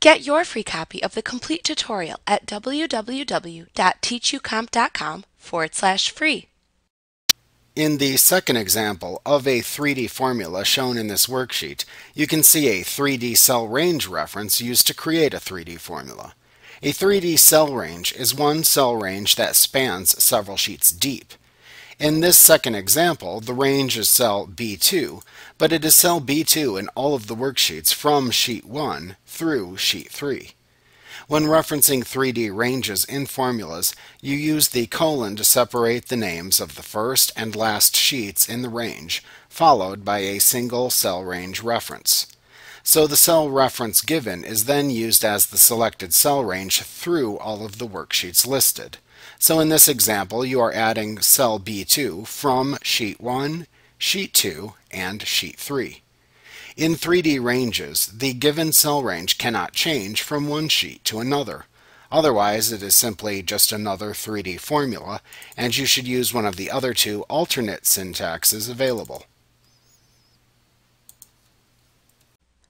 Get your free copy of the complete tutorial at www.teachucomp.com forward slash free. In the second example of a 3D formula shown in this worksheet, you can see a 3D cell range reference used to create a 3D formula. A 3D cell range is one cell range that spans several sheets deep. In this second example, the range is cell B2, but it is cell B2 in all of the worksheets from sheet 1 through sheet 3. When referencing 3D ranges in formulas, you use the colon to separate the names of the first and last sheets in the range, followed by a single cell range reference. So the cell reference given is then used as the selected cell range through all of the worksheets listed. So in this example, you are adding cell B2 from sheet 1, sheet 2, and sheet 3. In 3D ranges, the given cell range cannot change from one sheet to another. Otherwise, it is simply just another 3D formula, and you should use one of the other two alternate syntaxes available.